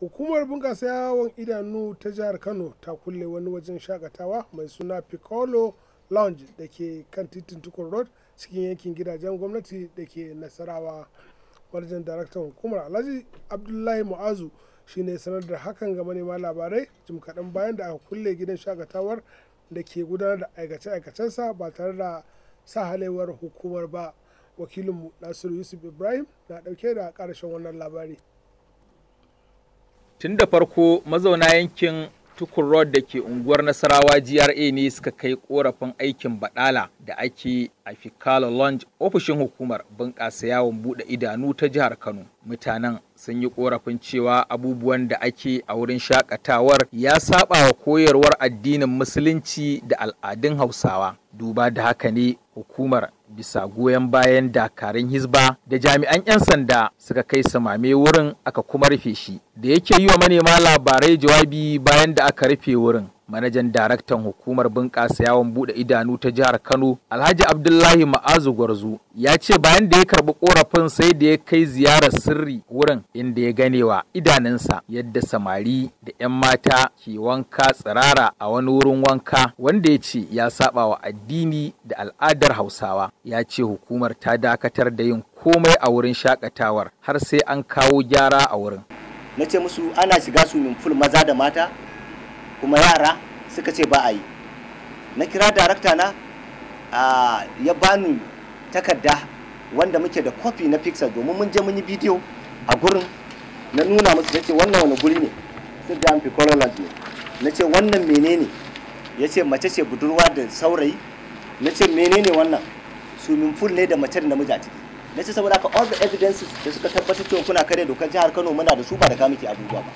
hukumar bunƙasa yawon idanu ta jihar kano ta kulle wani wajen shaƙatawa mai suna piccolo lounge da ke kan titin tukur road cikin yankin gidajen gwamnati da ke nasarawa. Wajen daraktan hukumar alhaji abdullahi mu'azu shine sanar da hakan ga manema labarai jim kaɗan bayan da aka kulle gidan shakatawar da ke gudanar da aikace-aikacensa ba tare da sa halewar hukumar ba. Wakilinmu nasiru yusuf ibrahim na ɗauke da ƙarshen wannan labari. Tun da farko mazauna yankin tukur road da ke unguwar nasarawa gra ne suka kai korafin aikin badala da ake a fikala lounge ofishin hukumar bunƙasa yawon buɗe idanu ta jihar kano. Mutanen sun yi korafin cewa abubuwan da ake a wurin shakatawar ya saba wa koyarwar addinin musulunci da al'adun hausawa. Duba da haka ne hukumar bisa goyon bayan dakarun hizba da jami'an 'yan sanda suka kai samame wurin aka kuma rufe shi. Da yake yi wa manema labarai jawabi bayan da aka rufe wurin. Manajan daraktan hukumar bunƙasa yawon buɗe idanu ta jihar kano alhaji abdullahi ma'azu gwarzo ya ce bayan da ya karɓi ƙorafin sai da ya kai ziyarar sirri wurin inda ya ganewa idanunsa yadda samari da 'yan mata ke wanka tsirara a wani wurin wanka wanda ya ce ya saba wa addini da al'adar hausawa. Ya ce hukumar ta dakatar da yin komai a wurin shakatawar har sai an kawo gyara a wurin. Na ce musu ana shiga swimming pool maza da mata kuma yara suka ce ba a yi. Na kira darakta na ya bani takarda wanda muke da kofi na pixel domin mun je mun yi bidiyo a gurin. Na nuna musu na ce wannan wani guri ne? Sun da amfi ne. Na ce wannan menene? Ya ce mace ce budurwa da saurayi. Na ce menene wannan? Swimming pool ne da mace da namiji a ciki. Na ce saboda haka all the evidences da suka tabbatar cewa kuna kare dokar jihar kano muna da su ba da kamiki abubuwa ba.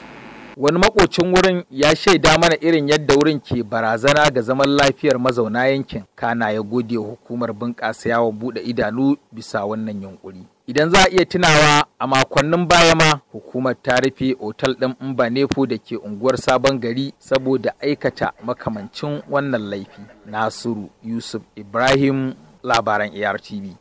Wani makocin wurin ya shaida mana irin yadda wurin ke barazana ga zaman lafiyar mazauna yankin. Kana ya gode hukumar bunƙasa yawon buɗe idanu bisa wannan yunkuri idan za a iya tunawa a makonnin baya ma hukumar ta rufe otal ɗin mbanefo da ke unguwar sabon gari saboda aikata makamancin wannan laifi. Nasiru yusuf ibrahim labaran artv